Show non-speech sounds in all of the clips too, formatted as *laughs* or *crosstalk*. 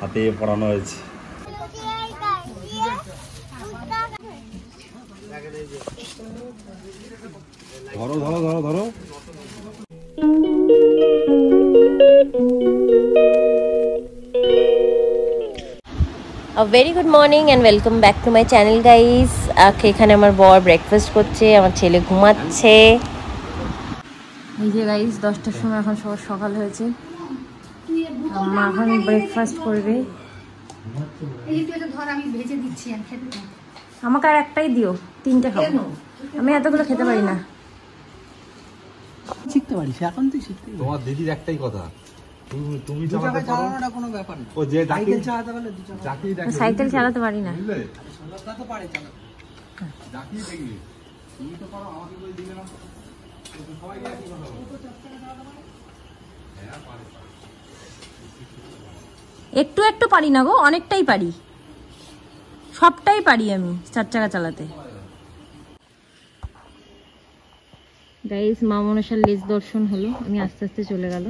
হাতে পড়ানো হয়েছে। ধরো ধরো ধরো ধরো। Very good morning and welcome back to my channel guys এখানে আমার বর ব্রেকফাস্ট করছে আমার ছেলে ঘুমাচ্ছে। এই যে গাইস দশটার সময় এখন সব সকাল হয়েছে। মা এখন ব্রেকফাস্ট করবে। এই যে তুই এটা ধর আমি ভেজে দিচ্ছি আর খেতে থাক। আমাকে আর একটাই দিও তিনটে খাব। আমি এতগুলো খেতে পারি না। শিখতে পারিস এখন তুই শিখতে তোমার দিদির একটাই কথা। তুমি তুমি দু চাকা চালানোটা কোনো ব্যাপার না। ও যে ডাকি সাইকেল চালাতে পারি না। সবাই একই কথা বলে। একটু একটু পারি না গো অনেকটাই পারি। সবটাই পারি আমি চার চাকা চালাতে। গাইস মা মনসার লেজ দর্শন হলো আমি আস্তে আস্তে চলে গেল।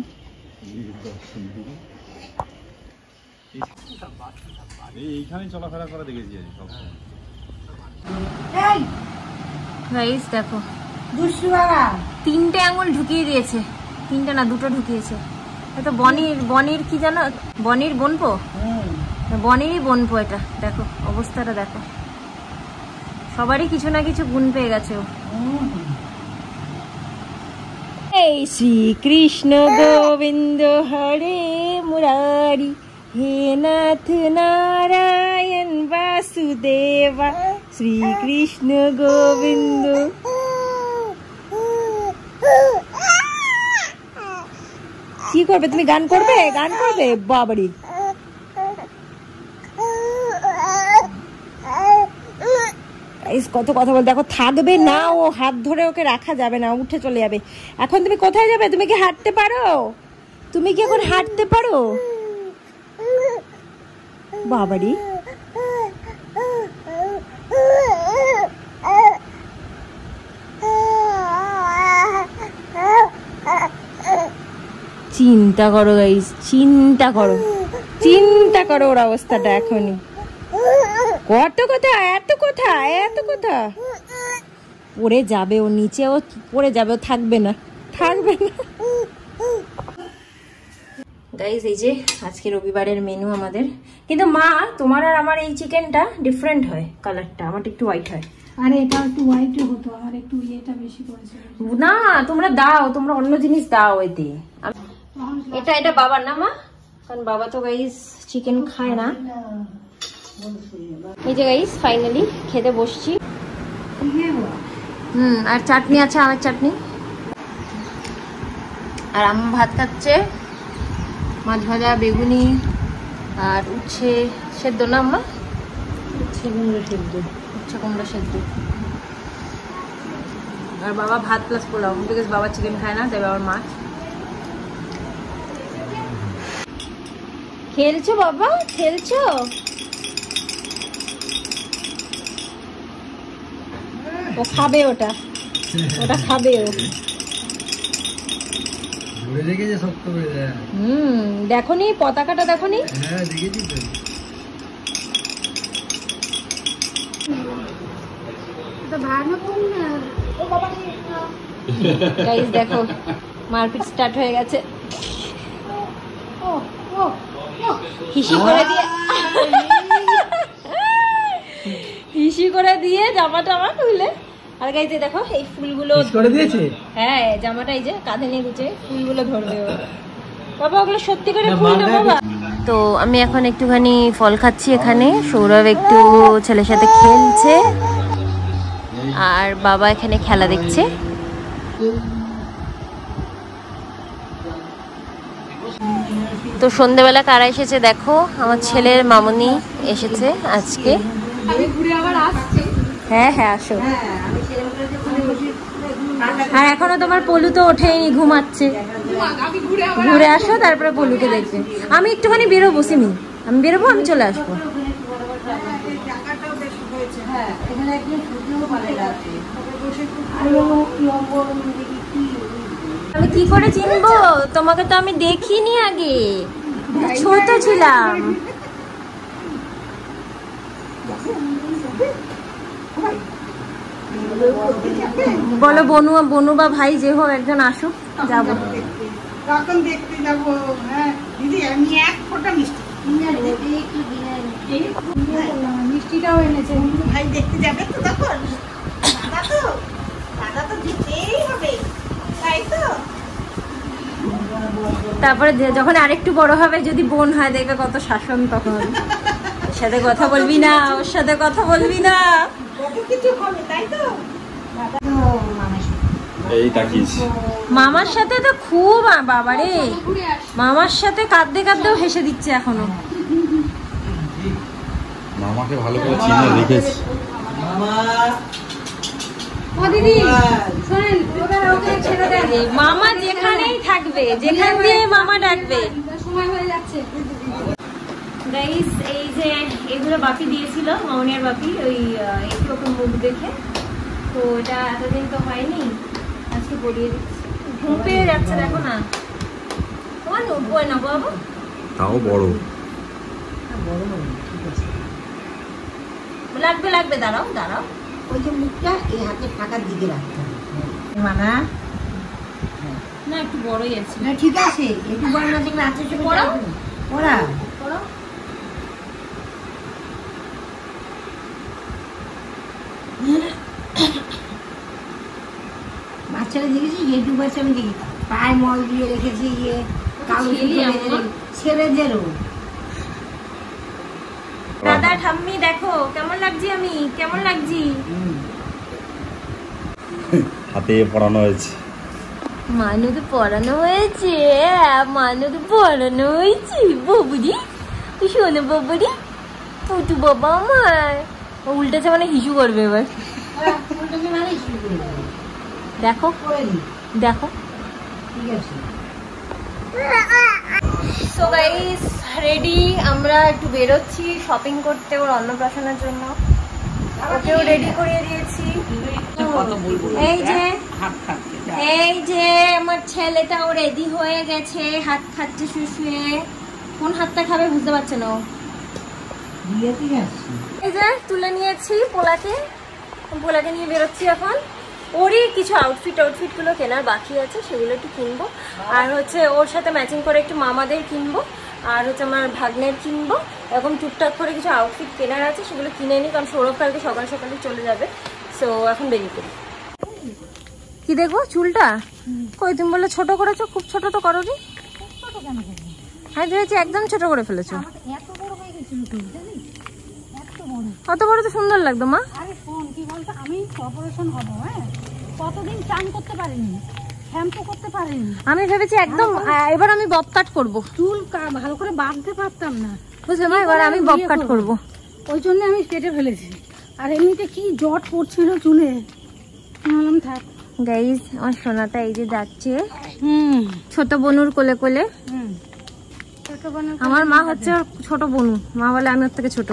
গাইস দেখো। তিনটে আঙুল ঢুকিয়ে দিয়েছে। তিনটে না দুটো ঢুকিয়েছে। এটা বনির বনির কি জানো? বনির বনপো? বনেরই বনপো এটা। দেখো অবস্থাটা দেখো। সবারই কিছু না কিছু গুণ পেয়ে গেছে ও। এই শ্রীকৃষ্ণ গোবিন্দ হরে মুরারি হে নাথ নারায়ণ বাসুদেবা শ্রীকৃষ্ণ গোবিন্দ কি করবে? তুমি গান করবে? গান করবে? বাবারি। কত কথা বল। দেখো, থাকবে না, ও হাত ধরে ওকে রাখা যাবে না উঠে চলে যাবে। এখন তুমি কোথায় যাবে? তুমি কি হাঁটতে পারো? তুমি কি এখন হাঁটতে পারো? বাবারি। চিন্তা করো গাইস চিন্তা করো। চিন্তা করো ওর অবস্থাটা এখনই। কত কথা এত কথা এত কথা। পড়ে যাবে ও নিচে ও পড়ে যাবে ও থাকবে না। থাকবে না। গাইজ এই যে আজকে রবিবারের মেনু আমাদের। কিন্তু মা তোমার আর আমার এই চিকেনটা ডিফারেন্ট হয় কালারটা আমারটা একটু হোয়াইট হয়। আরে এটা একটু হোয়াইট হতো। আমার একটু ইয়েটা বেশি করেছে না তোমরা দাও তোমরা অন্য জিনিস দাও এতে। আম- এটা এটা বাবার না মা? কারণ বাবা তো গাইস চিকেন খায় না। এই যে গাইস ফাইনালি খেতে বসছি। হুম আর চাটনি আছে আমের চাটনি। আর আম ভাত খাচ্ছে মাছ ভাজা বেগুনি আর উচ্ছে সেদ্ধ না আম্মা? উচ্ছে কুমড়ো সেদ্ধ। উচ্ছে কুমড়ো সেদ্ধ। আর বাবা ভাত প্লাস পোলাও বিকজ বাবা চিকেন খায় না তাই বাবার মাছ। খেলছো বাবা? খেলছো? ও খাবে ওটা। ওটা খাবে ও। দেয় হুম দেখো নি পতাকাটা দেখো নি। হ্যাঁ দেখো মারপিট স্টার্ট হয়ে গেছে। হিসি করে দিয়ে হিসি করে দিয়ে জামা টামা খুলে আর গাইতে দেখো এই ফুলগুলো করে দিয়েছে? হ্যাঁ জামাটা এই যে কাঁধে নিয়ে গুছে ফুলগুলো ধরবে বাবা ওগুলো সত্যি করে ফুল না বাবা। তো আমি এখন একটুখানি ফল খাচ্ছি এখানে। সৌরভ একটু ছেলের সাথে খেলছে। আর বাবা এখানে খেলা দেখছে। তো সন্ধেবেলা কারা এসেছে দেখো আমার ছেলের মামনি এসেছে আজকে। হ্যাঁ হ্যাঁ আসো। আর এখনও তোমার পলু তো ওঠেনি ঘুমাচ্ছে। ঘুরে ঘুরে আসো তারপরে পলুকে দেখবে। আমি একটুখানি বেরোবো সিমি। আমি বেরোবো আমি চলে আসব। আমি কি করে চিনবো? তোমাকে তো আমি দেখিনি আগে। ছোট ছিলাম। বলো বনু বনু বা ভাই যে হোক একজন আসুক যাব। তখন দেখতে যাব হ্যাঁ। দিদি আমি এক ফোঁটা মিষ্টি। মিষ্টিটাও এনেছে। ভাই দেখতে যাবে তো তখন? দাদা তো দাদা তো যেতেই হবে। তাই তো? তারপরে যখন আরেকটু বড় হবে যদি বোন হয় দেখবে কত শাসন তখন। ওর সাথে কথা বলবি না ওর সাথে কথা বলবি না। কত কিছু হবে তাই তো? এই তাকিয়েছি মামার সাথে তো খুব বাবারে। মামার সাথে কাঁদতে কাঁদতেও হেসে দিচ্ছে এখনও। মামাকে ভালো করে চিনে রেখেছি। মামা মামা যেখানেই থাকবে যেখান দিয়ে মামা ডাকবে। সময় হয়ে যাচ্ছে। গাইস এই যে এগুলো বাপি দিয়েছিল মামনিয়ার বাপি ওই একটু ওকে মুখ দেখে। তো এটা এতদিন তো হয়নি আজকে পরিয়ে দিচ্ছি। ঘুম পেয়ে যাচ্ছে দেখো না। তোমার নব্বই না বাবু। তাও বড়। লাগবে লাগবে দাঁড়াও দাঁড়াও। ওই যে মুখটা এই হাতে দিকে রাখতে হবে। মানা? না একটু বড়ই আছে। না ঠিক আছে একটু বড় না দেখলে আছে সে পড়াও। ওরা বাচ্চারা দেখেছি ইউটিউব আছে আমি দেখি। পায়ে মল দিয়ে রেখেছি ইয়ে সুতো ছেলেদেরও দাদা ঠাম্মি দেখো কেমন লাগছি আমি? কেমন লাগছি? হাতে পড়ানো হয়েছে। মানুকে পড়ানো হয়েছে মানুকে পড়ানো হয়েছে। বাবুরি তুই শোনো বাবুরি পুটু বাবা আমার। উল্টেছে মানে হিসু করবে এবার। মানে দেখো দেখো। ঠিক আছে। সো গাইস রেডি আমরা একটু বেরোচ্ছি শপিং করতে ওর অন্নপ্রাশনের জন্য। ওকেও রেডি করিয়ে দিয়েছি। এই যে খাচ্ছে এই যে আমার ছেলেটাও রেডি হয়ে গেছে হাত খাচ্ছে শুশুয়ে কোন হাতটা খাবে বুঝতে পারছে না। এই যে তুলে নিয়েছি পোলাকে। পোলাকে নিয়ে বেরোচ্ছি এখন। ওরই কিছু আউটফিট আউটফিটগুলো কেনার বাকি আছে সেগুলো একটু কিনবো। আর হচ্ছে ওর সাথে ম্যাচিং করে একটু মামাদের কিনবো আর হচ্ছে আমার ভাগ্নের কিনবো। এরকম টুকটাক করে কিছু আউটফিট কেনার আছে সেগুলো কিনে নিই কারণ সৌরভ কালকে সকাল সকালে চলে যাবে। সো এখন বেরিয়ে পড়ি। কি দেখব? চুলটা? কই তুমি বললে ছোট করেছ? খুব ছোট তো করো হ্যাঁ ভেবেছি একদম ছোট করে ফেলেছো। এত বড় হয়ে গেছিল বড় কত বড় তো সুন্দর লাগতো মা। আরে শোন কি বলতো আমি অপারেশন হব হ্যাঁ? কতদিন চান করতে পারিনি শ্যাম্পু করতে পারিনি। আমি ভেবেছি একদম এবার আমি বব কাট করব। চুল ভালো করে বাঁধতে পারতাম না। বুঝলে মা? এবার আমি বব কাট করব। ওই জন্য আমি কেটে ফেলেছি। আর এমনিতে কি জট পড়ছিল চুলে? বললাম থাক। গাইজ আমার সোনাটা এই যে যাচ্ছে। হুম। ছোট বনুর কোলে কোলে। হুম। আমার মা হচ্ছে ছোট বনু। মা বলে আমি ওর থেকে ছোট।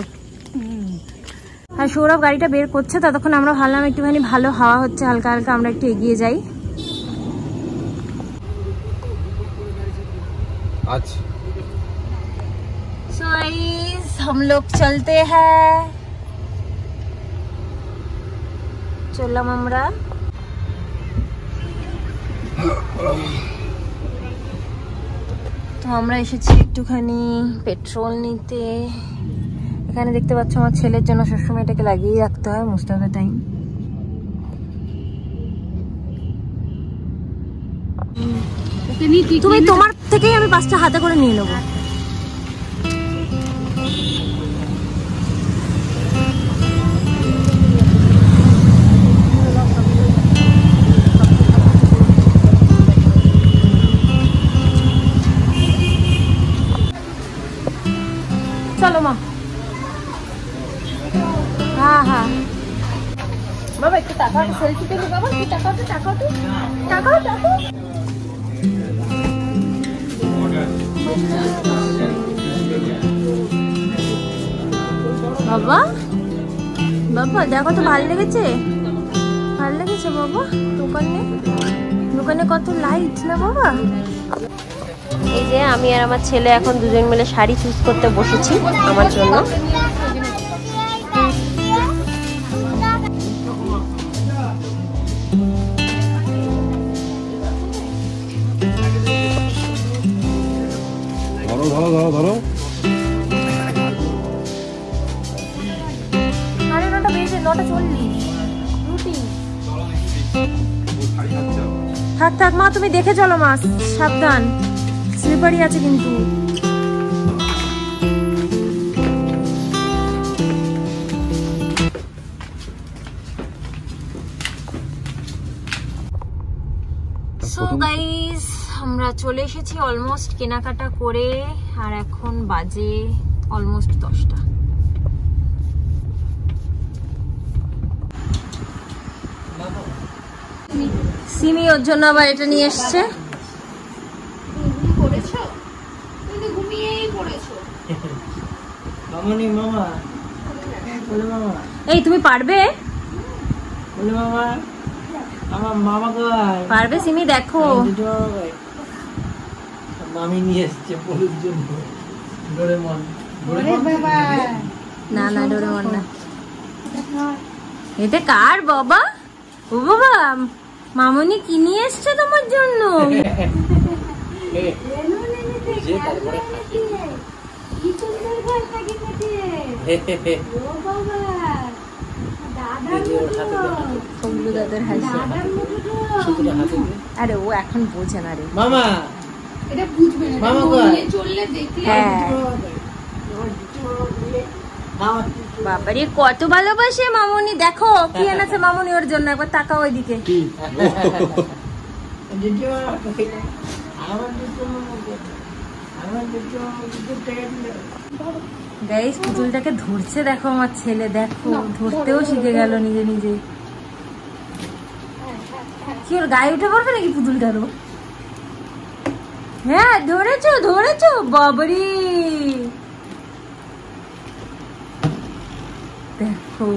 আর সৌরভ গাড়িটা বের করছে ততক্ষণ আমরা ভাবলাম একটুখানি ভালো হাওয়া হচ্ছে হালকা হালকা আমরা একটু এগিয়ে যাই আচ্ছা सो गाइस हम लोग चलते हैं চললাম আমরা তো আমরা এসেছি একটুখানি পেট্রোল নিতে এখানে দেখতে পাচ্ছ আমার ছেলের জন্য সবসময় এটাকে লাগিয়ে রাখতে হয় দ্য টাইম তুমি তোমার থেকেই আমি পাঁচটা হাতে করে নিয়ে নেব। চলো মা। বাবা? বাবা, দেখো তো ভালো লেগেছে? ভালো লেগেছে বাবা? দোকানে? দোকানে কত লাইট না বাবা? এই যে আমি আর আমার ছেলে এখন দুজন মিলে শাড়ি চুজ করতে বসেছি আমার জন্য। ধরো ধরো ধরো ধরো নটা বেজে নটা চল্লিশ। রুটি। থাক থাক মা তুমি দেখে চলো সাবধান। স্লিপারি আছে কিন্তু। আমরা চলে এসেছি অলমোস্ট কেনাকাটা করে আর এখন বাজে অলমোস্ট দশটা। সিমি ওর জন্য আবার এটা নিয়ে এসছে। মামনি মামা। বলে মামা। এই তুমি পারবে? পারবে সিমি দেখো। দুটো মামা নিয়ে এসছে বলুর জন্য। ডোরেমন। না না ডোরেমন না। এটা কার বাবা? ও বাবা মামনি কি নিয়ে এসছে তোমার জন্য। আরে ও এখন বোঝে না রে। মামা এটা বুঝবে না। মামা এটা নিয়ে চললে দেখলে হ্যাঁ। বাবারে কত ভালোবাসে মামনি। দেখো কি এনেছে মামনি ওর জন্য। একবার তাকাও ওইদিকে। গাইস *laughs* পুতুলটাকে ধরছে দেখো আমার ছেলে। দেখো ধরতেও শিখে গেল নিজে নিজে। কি ওর গায়ে উঠে পড়বে নাকি পুতুলটারও? হ্যাঁ ধরেছো ধরেছো বাবারি। দেখো।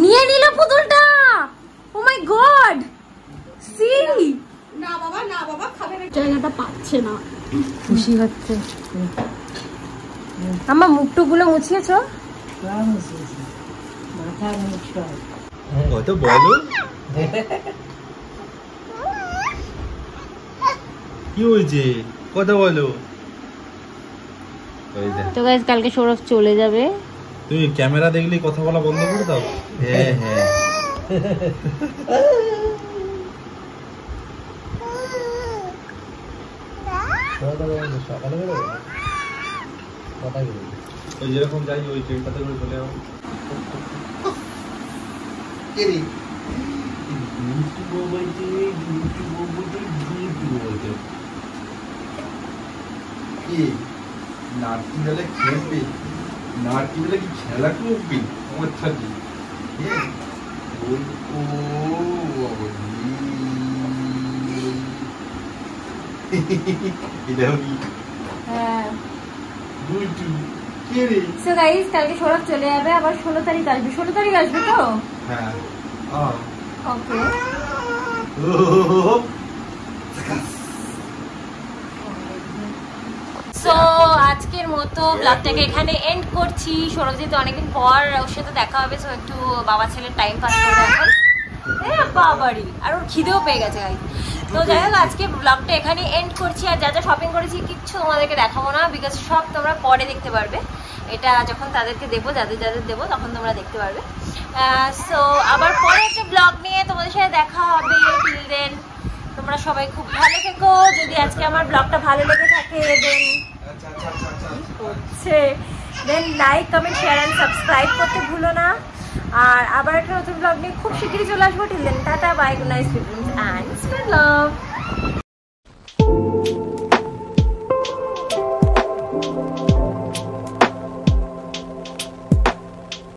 নিয়ে নিল পুতুলটা। ও মাই গড সি না বাবা না বাবা খাবে না। জায়গাটা পাচ্ছে না। খুশি হচ্ছে। আমার মুখটুকগুলো মুছিয়েছো। মাথা মুছতে হয়। কত বলো কি হয়েছে কথা বলো তো গাইজ কালকে সৌরভ চলে যাবে। তুমি ক্যামেরা দেখলেই কথা বলা বন্ধ করে দাও। হ্যাঁ হ্যাঁ। *laughs* ওই যেরকম যাই ওই ট্রেনটাতে করে চলে যাব। কি নারকি বেলে খেলবে? নারকি বেলে কি খেলা করবি? আমার থাকি। ও এটাও কি? হ্যাঁ। সো কালকে সৌরভ চলে যাবে আবার ষোলো তারিখ আসবে। ষোলো তারিখ আসবে তো? হ্যাঁ ও সো আজকের মতো ব্লগটাকে এখানে এন্ড করছি। সৌরভ অনেকদিন পর ওর সাথে দেখা হবে সো একটু বাবা ছেলের টাইম পাস করবে এখন। বাবারি আর ওর খিদেও পেয়ে গেছে গাই তো যাই হোক আজকে ব্লগটা এখানে এন্ড করছি আর যা যা শপিং করেছি কিচ্ছু তোমাদেরকে দেখাবো না বিকজ সব তোমরা পরে দেখতে পারবে। এটা যখন তাদেরকে দেবো যাদের যাদের দেবো তখন তোমরা দেখতে পারবে। সো আবার পরে একটা ব্লগ নিয়ে তোমাদের সাথে দেখা হবে। টিল দেন তোমরা সবাই খুব ভালো থেকো। যদি আজকে আমার ব্লগটা ভালো লেগে থাকে দেন হচ্ছে then like comment share and subscribe করতে ভুলো না। আর আবার একটা নতুন ব্লগ নিয়ে খুব শিগগিরই চলে আসব। Till then tata bye good night students and love